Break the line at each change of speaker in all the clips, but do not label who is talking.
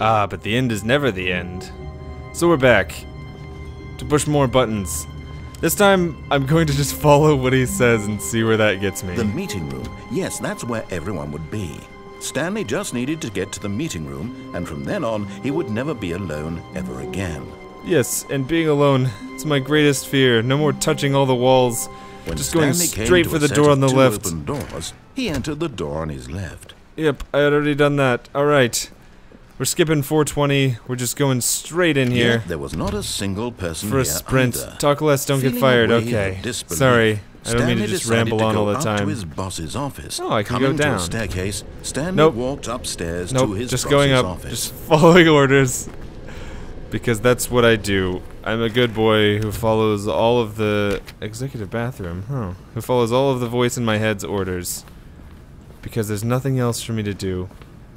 Ah, but the end is never the end. So we're back. To push more buttons. This time, I'm going to just follow what he says and see where that gets me.
The meeting room. Yes, that's where everyone would be. Stanley just needed to get to the meeting room, and from then on, he would never be alone ever again.
Yes, and being alone, it's my greatest fear. No more touching all the walls.
When
just going
Stanley came
straight for the door on the left.
Open doors, he entered the door on his left.
Yep, I had already done that. Alright. We're skipping 420. We're just going straight in here.
Yet there was not a single person
for a sprint.
either.
Talk less, don't get
Feeling a
fired. Okay. Sorry. I don't mean to just ramble
to
on all the
up to
time.
his boss's office.
Oh, I can go
Coming to
down.
a staircase, Stanley
Nope.
walked upstairs to his
just going up,
office.
just following orders. Because that's what I do. I'm a good boy who follows all of the executive bathroom, huh? Who follows all of the voice in my head's orders. Because there's nothing else for me to do.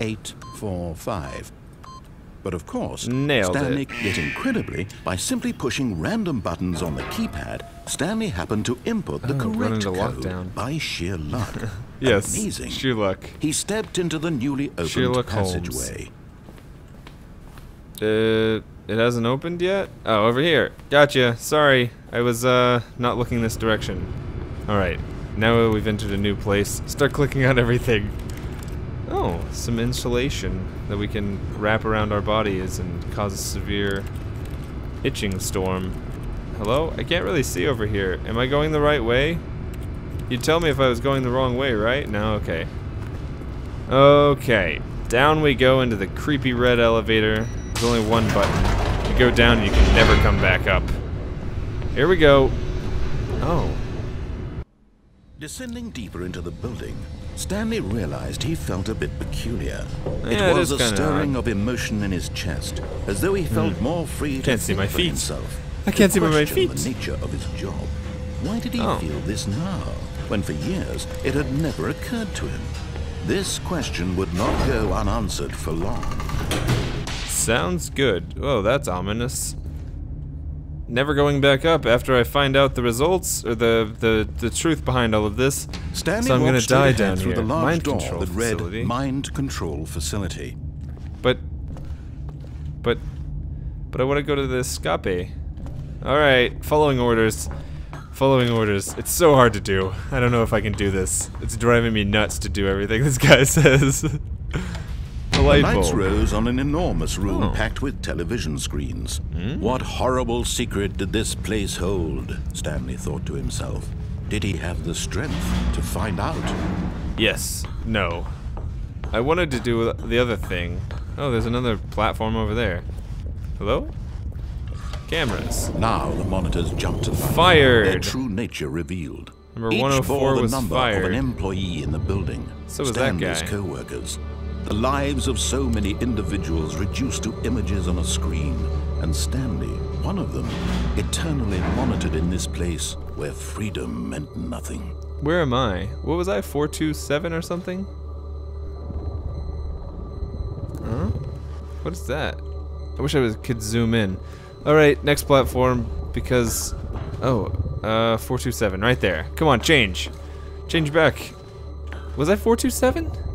2845. But of course,
Nailed
Stanley,
it.
yet incredibly, by simply pushing random buttons on the keypad, Stanley happened to input the
Oh,
correct code
lockdown.
by sheer luck.
Yes,
Amazing.
sheer luck.
He stepped into the newly opened
Sherlock Holmes.
passageway.
Uh, it hasn't opened yet? Oh, over here. Gotcha. Sorry. I was, uh, not looking this direction. Alright. Now we've entered a new place. Start clicking on everything. Oh, some insulation that we can wrap around our bodies and cause a severe itching storm. Hello? I can't really see over here. Am I going the right way? You'd tell me if I was going the wrong way, right? No? Okay. Okay. Down we go into the creepy red elevator. There's only one button. You go down and you can never come back up. Here we go. Oh.
Descending deeper into the building, Stanley realized he felt a bit peculiar.
Yeah,
it
it
was
is
a stirring of emotion in his chest, as though he felt hmm. more free to
Can't see my feet.
himself.
I can't see my feet.
The nature of his job. Why did he
Oh.
feel this now, when for years it had never occurred to him? This question would not go unanswered for long.
Sounds good. Oh, that's ominous. Never going back up after I find out the results or the the, the truth behind all of this. So I'm gonna die down
through
here.
the large
Mind
door
control
that read
facility.
Mind Control Facility.
But, but, but I want to go to the escape. All right, following orders. Following orders. It's so hard to do. I don't know if I can do this. It's driving me nuts to do everything this guy says. The
The
light
lights rose on an enormous room
Oh.
packed with television screens. Hmm? What horrible secret did this place hold? Stanley thought to himself. Did he have the strength to find out?
Yes. No. I wanted to do the other thing. Oh, there's another platform over there. Hello? Cameras.
Now the monitors jumped to life.
Fired.
Their true nature revealed.
Number
Each
104
bore the
was
number
fired.
of an employee in the building.
So was that
Stanley's
guy.
co-workers. The lives of so many individuals reduced to images on a screen. And Stanley, one of them, eternally monitored in this place where freedom meant nothing.
Where am I? What was I? 427 or something? Huh? What is that? I wish I was, could zoom in. Alright, next platform, because... Oh, uh, 427, right there. Come on, change. Change back. Was I 427?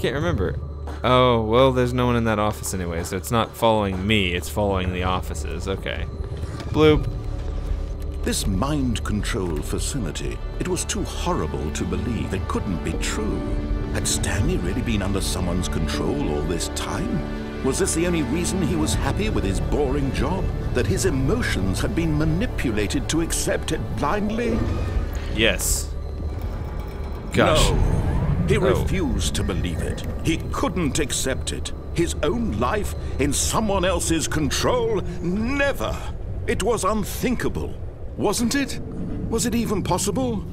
Can't remember. Oh, well, there's no one in that office anyway, so it's not following me, it's following the offices. Okay. Bloop.
This mind control facility, it was too horrible to believe. It couldn't be true. Had Stanley really been under someone's control all this time? Was this the only reason he was happy with his boring job? That his emotions had been manipulated to accept it blindly?
Yes. Gosh.
No. He
Oh.
refused to believe it. He couldn't accept it. His own life in someone else's control? Never. It was unthinkable. Wasn't it? Was it even possible?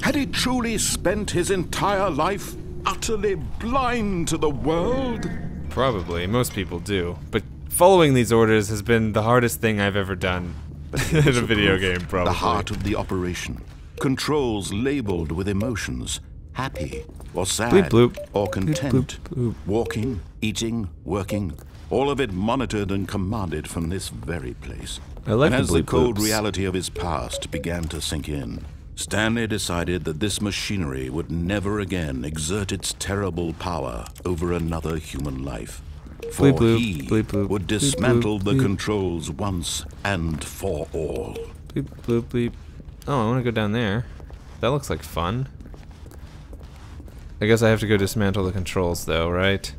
Had he truly spent his entire life utterly blind to the world?
Probably. Most people do. But following these orders has been the hardest thing I've ever done in a video game, probably.
The heart of the operation. Controls labeled with emotions. Happy or sad
Bleep bloop.
or content.
bloop, bloop.
Walking, eating, working. All of it monitored and commanded from this very place.
I like
and
the
as the cold
bloops.
reality of his past began to sink in, Stanley decided that this machinery would never again exert its terrible power over another human life. For
Bleep bloop,
he
bleep bloop,
would dismantle the controls once and for all.
Bleep, bloop, bleep. Oh, I want to go down there. That looks like fun. I guess I have to go dismantle the controls, though, right?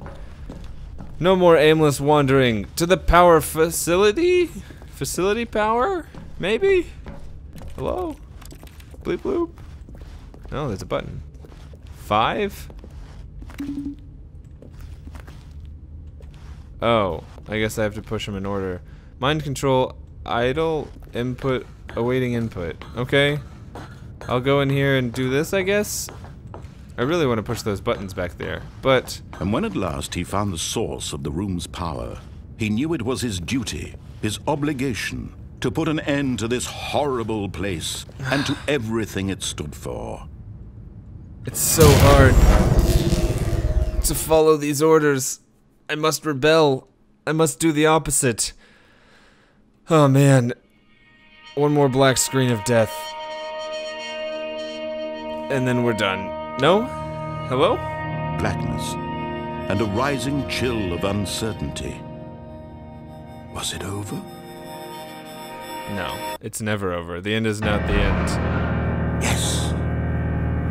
No more aimless wandering. To the power facility? Facility power? Maybe? Hello? Bleep bloop? No, there's a button. Five? Oh, I guess I have to push them in order. Mind control, idle, input, awaiting input. Okay. I'll go in here and do this, I guess. I really want to push those buttons back there, but
And when at last he found the source of the room's power, he knew it was his duty, his obligation, to put an end to this horrible place and to everything it stood for.
it's so hard to follow these orders. I must rebel. I must do the opposite. Oh man. One more black screen of death. And then we're done. No? Hello?
Blackness and a rising chill of uncertainty. Was it over?
No. It's never over. The end is not the end.
Yes.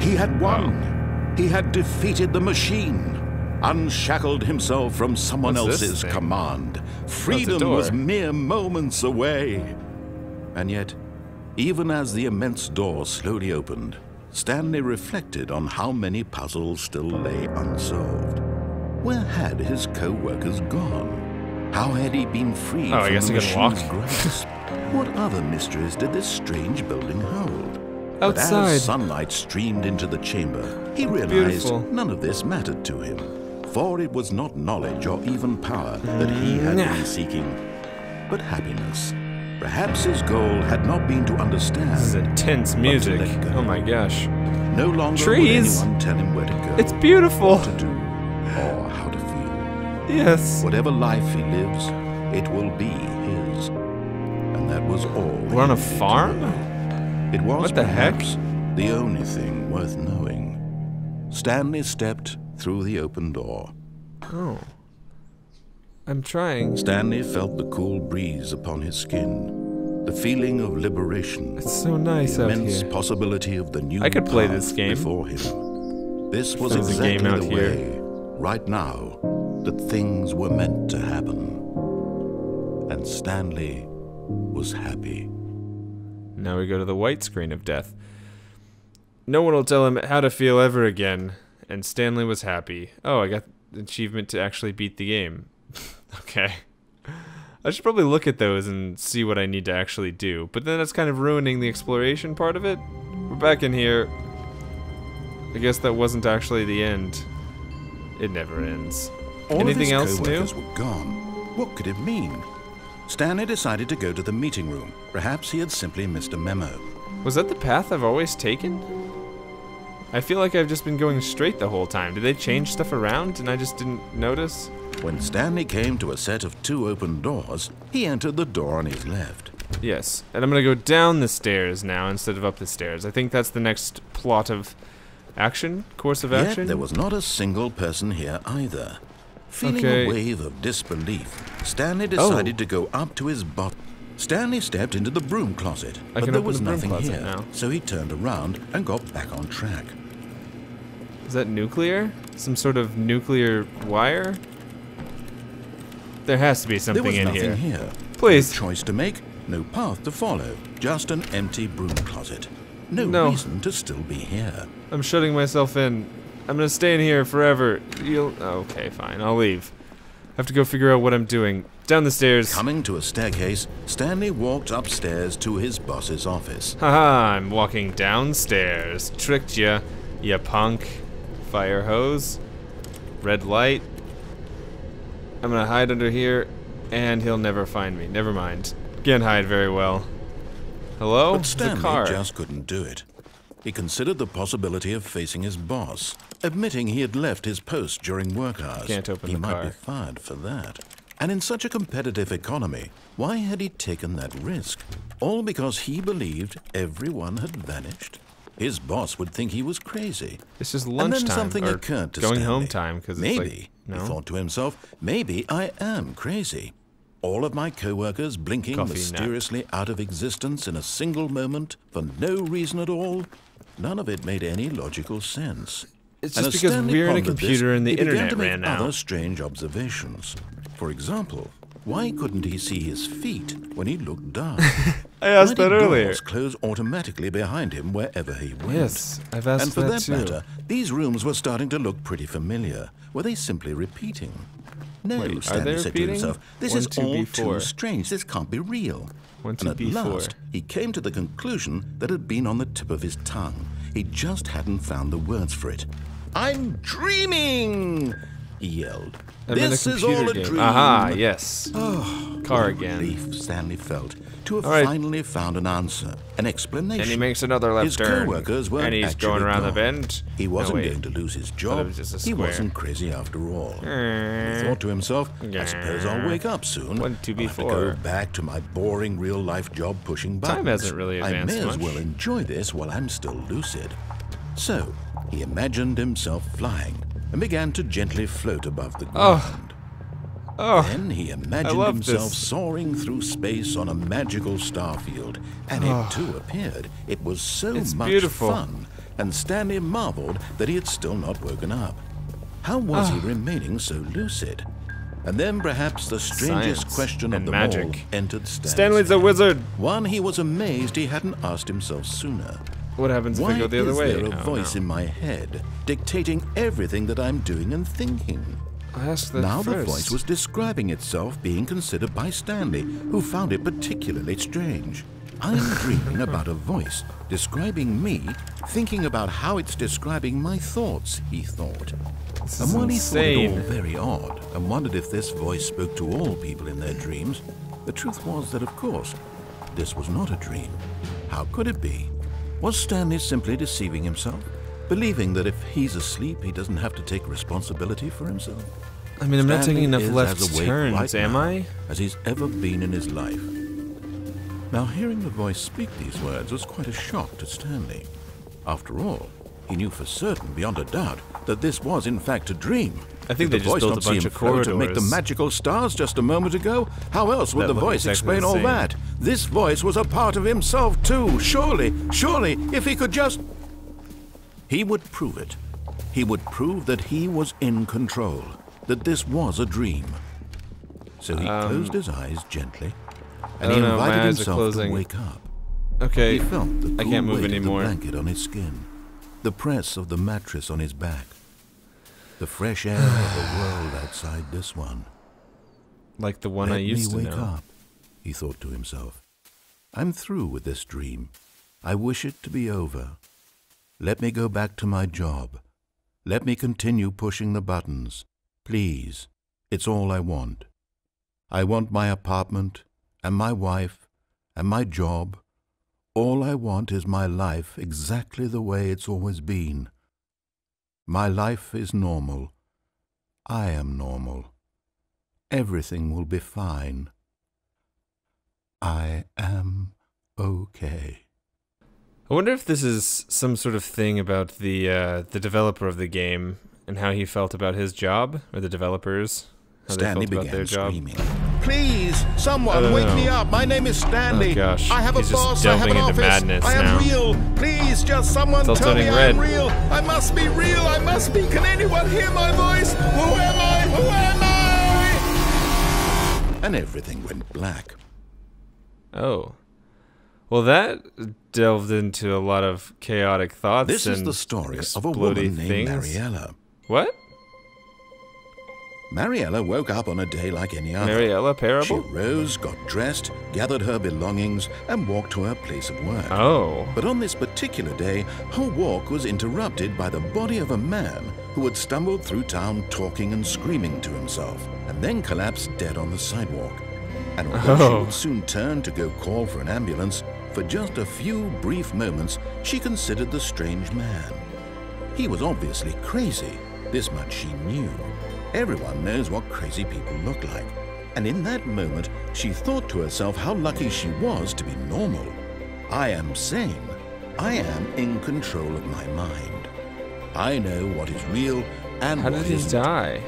He had won. He had defeated the machine. Unshackled himself from someone
What's
else's command. Freedom was mere moments away. And yet, even as the immense door slowly opened, Stanley reflected on how many puzzles still lay unsolved. Where had his co-workers gone? How had he been freed
Oh, I
from
guess
the
he can walk.
machine's grasp? what other mysteries did this strange building hold? But
Outside.
as sunlight streamed into the chamber, he realized
Beautiful.
none of this mattered to him. For it was not knowledge or even power that he had
Nah.
been seeking, but happiness. Perhaps his goal had not been to understand.
This is intense music. Oh my gosh.
No longer
Trees.
would anyone tell him where to go,
It's beautiful.
what to do, or how to feel.
Yes.
Whatever life he lives, it will be his. And that was all.
We're on a
he needed to
farm?
It was
What the heck?
the only thing worth knowing. Stanley stepped through the open door.
Oh. I'm trying.
Stanley felt the cool breeze upon his skin, the feeling of liberation,
It's so nice out
immense
here.
possibility of the new
I could play this game.
before him. This was
There's
exactly
game out
the
here.
way, right now, that things were meant to happen. And Stanley was happy.
Now we go to the white screen of death. No one will tell him how to feel ever again, and Stanley was happy. Oh, I got the achievement to actually beat the game. Okay. I should probably look at those and see what I need to actually do, but then that's kind of ruining the exploration part of it. We're back in here. I guess that wasn't actually the end. It never ends.
All
Anything
of his
else new?
were gone. What could it mean? Stanley decided to go to the meeting room. Perhaps he had simply missed a memo.
Was that the path I've always taken? I feel like I've just been going straight the whole time. Did they change stuff around and I just didn't notice?
When Stanley came to a set of two open doors, he entered the door on his left.
Yes. And I'm gonna go down the stairs now instead of up the stairs. I think that's the next plot of action, course of action.
Yet there was not a single person here either. Feeling
Okay.
a wave of disbelief, Stanley decided
Oh.
to go up to his bot. Stanley stepped into the broom closet,
I
but there was
the
nothing here.
now.
So he turned around and got back on track.
Is that nuclear? Some sort of nuclear wire? There has to be something There
was
in
nothing
here.
here.
Please.
No choice to make, no path to follow, just an empty broom closet. No,
No.
reason to still be here.
I'm shutting myself in. I'm gonna stay in here forever. You'll. Okay, fine. I'll leave. I have to go figure out what I'm doing. Down the stairs.
Coming to a staircase, Stanley walked upstairs to his boss's office.
Haha, I'm walking downstairs. Tricked ya, ya punk. Fire hose. Red light. I'm gonna hide under here, and he'll never find me. Never mind. Can't hide very well. Hello?
But Stanley
car.
just couldn't do it. He considered the possibility of facing his boss, admitting he had left his post during work hours.
Can't open
he
the
might
car.
be fired for that. And in such a competitive economy, why had he taken that risk? All because he believed everyone had vanished? His boss would think he was crazy.
It's just
And then something occurred to
going
Stanley.
home time because it's
maybe
like no.
he thought to himself, maybe I am crazy. All of my coworkers blinking
Coffee nap.
mysteriously out of existence in a single moment for no reason at all. None of it made any logical sense.
It's just because we're in a
pondered this,
computer and the
he began
internet
to make
ran
other
out.
strange observations. For example, why couldn't he see his feet when he looked down?
I asked
Why
that
did
earlier.
doors close automatically behind him wherever he went?
Yes, I've asked
And for
that
that
too.
matter, these rooms were starting to look pretty familiar. Were they simply repeating? No,
Wait, are
Stanley
they
said
repeating?
to himself, this
One,
is
two,
all too strange. This can't be real.
One, two,
and at
B, four.
last, he came to the conclusion that had been on the tip of his tongue. He just hadn't found the words for it. I'm dreaming! He yelled.
I'm
this is all a
game.
dream.
Aha, yes.
Oh,
Car again.
relief Stanley felt to have
right.
finally found an answer, an explanation.
And he makes another left
his
turn.
co-workers were
and he's going around the bend.
He wasn't
wait.
going to lose his job.
was
he wasn't crazy after all. He
Eh.
thought to himself, I suppose I'll wake up soon.
One, two,
I'll have to go back to my boring real-life job pushing buttons.
Time hasn't really advanced I
may as
much.
well enjoy this while I'm still lucid. So, he imagined himself flying and began to gently float above the
Oh.
ground.
Oh,
Then he imagined himself
this.
soaring through space on a magical starfield, and it oh. too appeared. It was so
It's
much
beautiful.
fun, and Stanley marveled that he had still not woken up. How was he ah. remaining so lucid? And then perhaps the strangest
Science
question of them all
magic.
entered Stanley's
Stanley's a wizard.
One he was amazed he hadn't asked himself sooner.
What happens if
Why
I go the other
is there a
Oh,
voice
no.
in my head dictating everything that I'm doing and thinking?
I asked that
Now the voice was describing itself being considered by Stanley, who found it particularly strange. I'm dreaming about a voice describing me, thinking about how it's describing my thoughts, he thought.
This
And while he thought it all very odd and wondered if this voice spoke to all people in their dreams, the truth was that, of course, this was not a dream. How could it be? Was Stanley simply deceiving himself? Believing that if he's asleep, he doesn't have to take responsibility for himself?
I mean, I'm not
Stanley
taking enough left turns,
right
am
now
I?
As he's ever been in his life. Now, hearing the voice speak these words was quite a shock to Stanley. After all, he knew for certain, beyond a doubt, that this was in fact a dream.
I think
Did
they
the
just
voice
built a bunch of
float and make the magical stars just a moment ago? How else would
That
the voice
exactly
explain all
same.
that? This voice was a part of himself too. Surely, surely, if he could just. He would prove it. He would prove that he was in control, that this was a dream. So he closed his eyes gently, and
Um,
he
know,
invited
are
himself to wake up.
Okay,
He felt the
I
cool
can't move
weight
anymore.
of the blanket on his skin, the press of the mattress on his back, the fresh air of the world outside this one.
like the one
Let
I used
me
to
wake
know.
up, he thought to himself. I'm through with this dream. I wish it to be over. Let me go back to my job. Let me continue pushing the buttons. Please, it's all I want. I want my apartment, and my wife, and my job. All I want is my life exactly the way it's always been. My life is normal. I am normal. Everything will be fine. I am okay.
I wonder if this is some sort of thing about the uh, the developer of the game and how he felt about his job, or the developers, how
Stanley
they felt about their
began
job.
screaming. Please, someone
don't
wake
know.
me up. My name is Stanley.
Oh, gosh.
I have
He's
a
just
boss. I have an office. I am
now.
real. Please, just someone tell me
turning
I'm real. I must be real. I must be. Can anyone hear my voice? Who am I? Who am I? And everything went black.
Oh. Well, that delved into a lot of chaotic thoughts.
This is the story of a woman named
things.
Mariella.
What?
Mariella woke up on a day like any other.
Mariella parable?
She rose, got dressed, gathered her belongings, and walked to her place of work.
Oh.
But on this particular day, her walk was interrupted by the body of a man who had stumbled through town talking and screaming to himself, and then collapsed dead on the sidewalk. And although she
Oh.
would soon turn to go call for an ambulance, for just a few brief moments she considered the strange man. He was obviously crazy, this much she knew. Everyone knows what crazy people look like. And in that moment, she thought to herself how lucky she was to be normal. I am sane. I am in control of my mind. I know what is real and
How
what
did he
isn't.
die?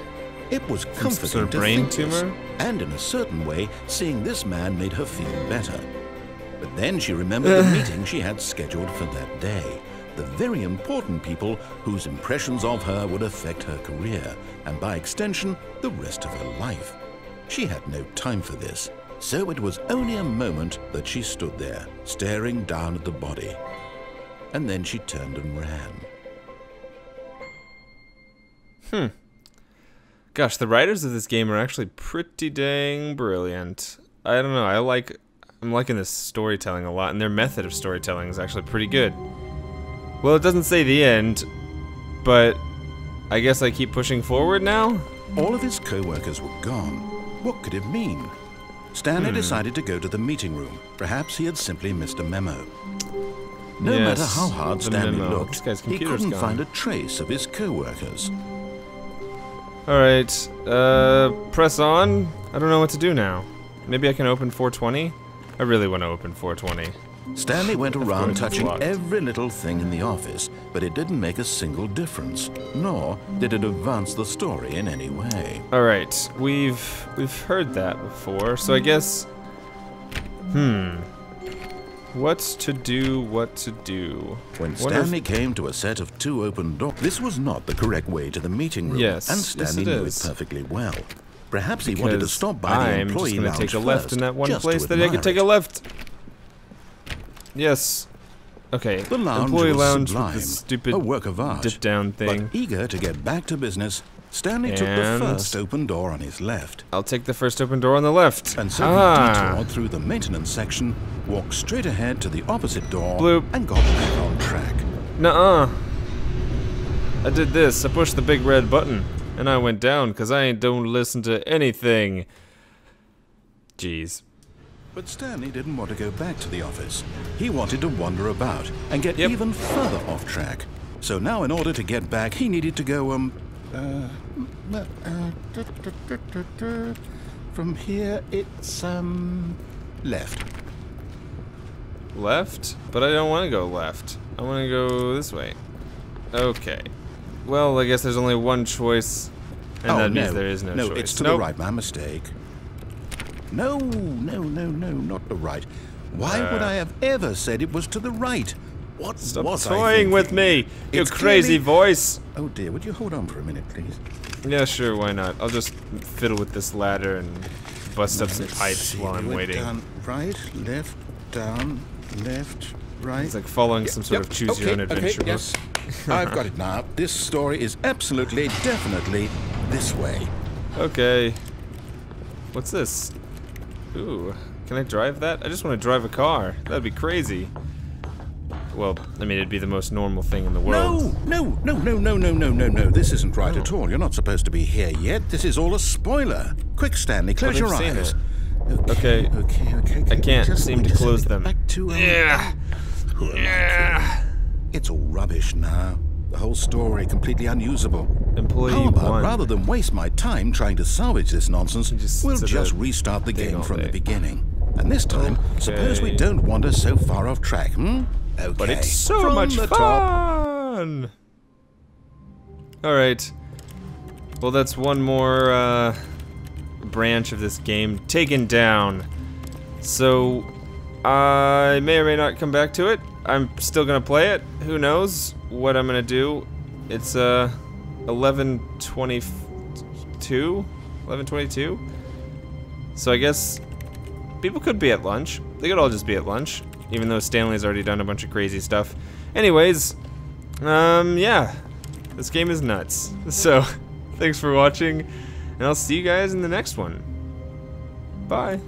It was comforting
sort of
to
brain
think this,
tumor?
and in a certain way, seeing this man made her feel better. But then she remembered the meeting she had scheduled for that day. The very important people whose impressions of her would affect her career, and by extension, the rest of her life. She had no time for this, so it was only a moment that she stood there, staring down at the body. And then she turned and ran. Hmm.
Gosh, the writers of this game are actually pretty dang brilliant. I don't know. I like I'm liking this storytelling a lot, and their method of storytelling is actually pretty good. Well, it doesn't say the end, but I guess I keep pushing forward now.
All of his co-workers were gone. What could it mean? Stanley
Hmm.
decided to go to the meeting room. Perhaps he had simply missed a memo. No
Yes,
matter how hard Stanley
memo.
looked,
This guy's
he couldn't
gone.
find a trace of his co-workers.
All right, uh, press on. I don't know what to do now. Maybe I can open 420. I really want to open 420.
Stanley went around touching every little thing in the office, but it didn't make a single difference, nor did it advance the story in any way.
All right, we've we've heard that before, so I guess. Hmm. What to do? What to do?
When Stanley came to a set of two open doors, this was not the correct way to the meeting room,
Yes,
and
yes,
Stanley
it
knew
is.
it perfectly well. Perhaps he wanted to stop by the
I'm
employee
just
lounge
take a left
first,
in that one place that I could take a left. Yes. Okay.
The lounge
Employee lounge
sublime,
with the stupid
a work of art.
dip down thing.
But eager to get back to business, Stanley took the
And-
first open door on his left.
I'll take the first open door on the left.
And so
ah.
he detoured through the maintenance section, walked straight ahead to the opposite door,
Bloop.
and got back on track.
Nuh-uh. I did this. I pushed the big red button, and I went down because I ain't don't listen to anything. Jeez.
But Stanley didn't want to go back to the office. He wanted to wander about and get
Yep.
even further off track. So now, in order to get back, he needed to go, um, uh, uh, from here, it's, um, left.
Left? But I don't want to go left. I want to go this way. Okay. Well, I guess there's only one choice, and
oh,
that
no.
means there is no,
no
choice.
it's to
Nope.
the right. My mistake. No, no, no, no, not the right. Why would
Uh.
I have ever said it was to the right? What
Stop
was I
toying with me, you
It's
crazy
clearly-
voice.
Oh dear, would you hold on for a minute, please?
Yeah, sure, why not? I'll just fiddle with this ladder and bust up some pipes
see,
while I'm waiting.
Down, right, left, down, left, right.
It's like following some sort
Yep,
of choose
okay,
your own adventure
okay,
book.
yes. I've got it now. This story is absolutely, definitely this way.
Okay. What's this? Ooh, can I drive that? I just want to drive a car. That'd be crazy. Well, I mean, it'd be the most normal thing in the world.
No, no, no, no, no, no, no, no, no. This isn't right at all. You're not supposed to be here yet. This is all a spoiler. Quick, Stanley, close your eyes. Okay,
Okay.
okay, okay. okay.
I can't
Just
seem to close them.
Back to um,
Yeah.
who am I
Yeah.
kidding? It's all rubbish now. The whole story completely unusable.
Employee
How about
one.
rather than waste my time trying to salvage this nonsense,
just
we'll just restart the game from
day.
the beginning. And this time, suppose we don't wander so far off track, hmm? Okay.
But it's so
from
much fun! Alright. Well, that's one more uh, branch of this game taken down. So, I may or may not come back to it. I'm still gonna play it. Who knows what I'm gonna do? It's uh 11:22, 11:22. So I guess people could be at lunch. They could all just be at lunch, even though Stanley's already done a bunch of crazy stuff. Anyways, um, yeah, this game is nuts. So, thanks for watching, and I'll see you guys in the next one. Bye.